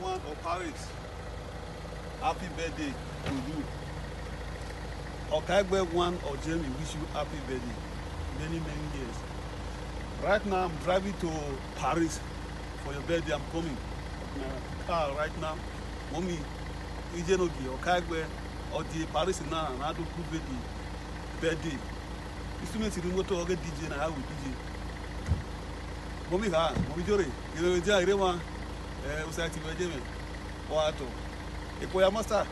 One of Paris happy birthday to you Okaigbe one of them wish you happy birthday many many years right now I'm driving to Paris for your birthday I'm coming my car right now mọ́mí ìjẹ́nogì Okaigbe ọdí Paris náà and I do good birthday birthday instrument ni moto ọgẹ DJ na ha wù DJ mọ́mí ha mọ́mí jọ́rẹ̀ ìrẹ̀lẹ̀ jẹ́ àìrẹ́wọ̀n. usati eh, wenyewe watu ikoya masa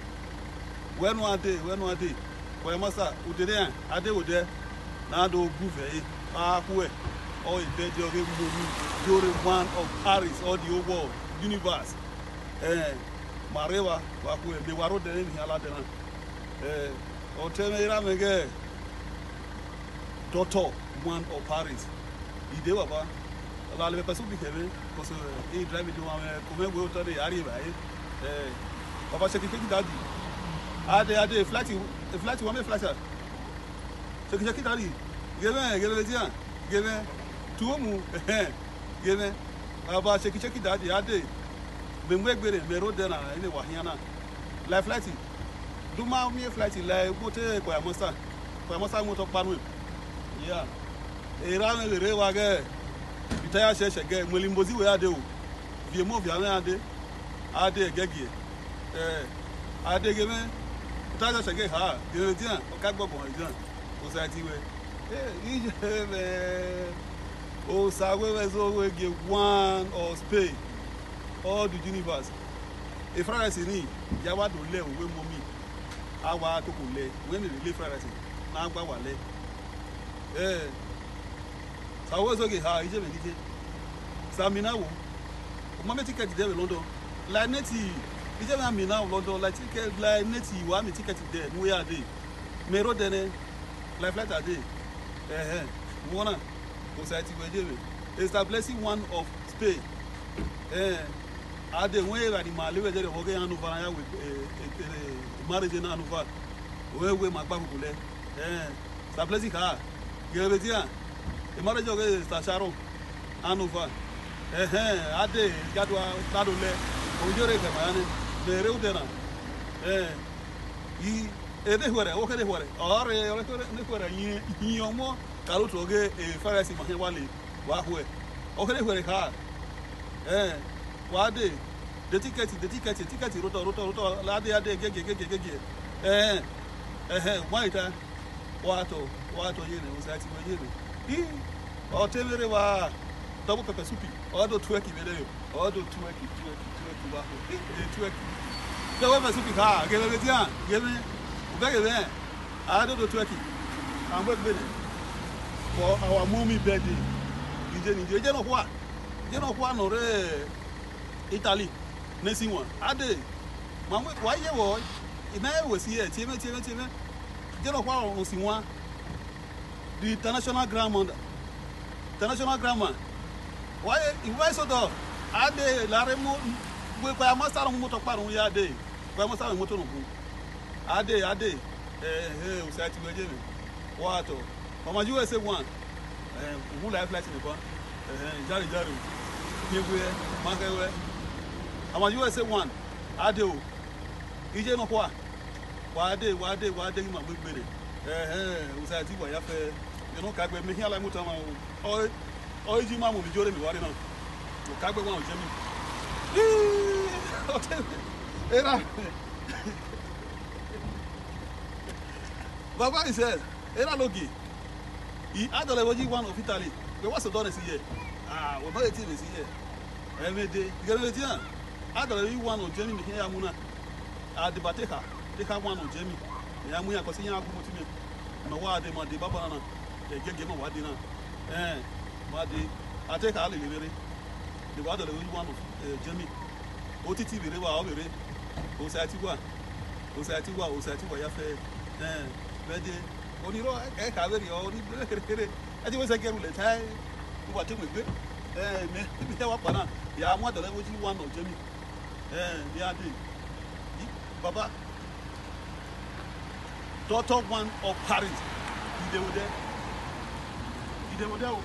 wenu ade wenu ade koya masa udere ade ude na ado gufe akwe all the dead of everybody during one of Paris or the whole world universe eh marewa wakwe de waro de ni ala de na eh otemera mege doctor one of Paris idewa ba Bale pe subi kebe, koso e drive di wan kome gwe otan de ari ba e. Eh, baba se ki feki dadi. Ade ade flight e flight wan me flight. Se ki se ki dadi. Gebe gebe dia. Gebe tuwo mu. Gebe baba se ki se ki dadi ade. Be mwe gbere be ro dena ile wa hiana. La flight. Du ma mi flight la gbo te ko ya monster. Ko ya monster mo to panu. Yeah. Era me re wa ge bitaya sheshe ge mweli mbozi we ade o vie mo via na ade ade gegie eh ade ge me bitaya sheshe ge ha ge dia o ka gbogbon idan o sa ti we eh ni je me o sa we we so we ge one or spain all the universe e france ni ya wa do le o we mo mi a wa to ko le we ni le france na gba wa le eh sawozoge ha ijebe gide saminawo ọmọmẹtikẹti dẹbẹ lọdọ lai neti ijebe na minawo lọdọ lai tikẹ lai neti wa mi tikẹti dẹ nuya de mero dẹnẹ lai flẹta de ẹhẹ wọnà osaiti wẹjẹbẹ establishing one of spain ẹhẹ ade wọn yẹ wani maale wẹjẹ de wọgẹ yanu fana ya wẹ ẹ ẹ ẹ marriage nanu fa wẹwẹ ma gbàgbọgbọ lẹ ẹhẹ establishing ha gẹrẹ bẹ ti hàn mara jɔ ke sasaro anufa ɛhɛn ade gadua tado lɛ ojore gama yani lere u dena ɛɛ yi ede hwɛrɛ o kele hwɛrɛ ɔre ɔre kele ne hwɛrɛ yi yiɔmɔ kalo tɔ ke ee fɛrɛsi ma hɛn wale wa hwɛ o kele hwɛrɛ kaa ɛɛ wa de de tikɛti de tikɛti tikɛti rotɔ rotɔ rotɔ lade ade gege gege gege ɛɛ ɛhɛn wa yi ta wa tɔ wa tɔ yele otevere wa double pepper soupi odo tuweki bele yo odo tuweki tuweki tuweki wa e tuweki double pepper soupi ha gele be tian gele be gele ado do tuweki ambo bele for our mommy birthday nije nije je no kwa je no kwa no re italy nesi wọn ade mamu wa ye wo ina e wo si e tieme tieme tieme je no the international ground international ground ìwé sọ̀tọ̀ ade lare mo gbogbo amasaro moto parun ya ade gbogbo amasaro moto nuku ade ade eh eh o sa ti gbeje mi wato ọmọ usa one eh òun láì flight nìkan eh, eh jari jari gbogbo ẹ mákẹwẹ ọmọ usa one ade o ije nukwa wa ade wa ade wa ade yìí mà gbégbére usadi wa yafe yɔnɔ kagbe mi hiã la mu tama o ɔyi dzi oh, mu mi dzo ɖe mi wa ɖe na o kagbe wa o dze mi ɔtɛ era baba yi sɛ era logi i adɔlɛ wo dzi wa na ofitali pe wa se dɔ ne si yɛ aa o ma le ti ne si yɛ ɛmɛde gɛrɛ le ti hã adɔlɛ yi wa na o dze mi mi hiã ya mu na adibate ha te ha wa na o ya mu ya ko sinya ko mutime ma wa de ma de baba na e gege ma wa de na eh ma de ate ka ale lere de wa de le wi wanu e eh, jemi o titi bere wa o bere o sa ti wa o sa ti wa o sa ti wa ya fe eh be de oni ro e, e ka be ri o ni bere kere ati e wo se keru le tai eh, wa ate mo gbe eh me me wa pa na ya mu de le wi wanu jemi eh ya de baba daughter one of Paris ìdèwòdẹ ìdèwòdẹ o.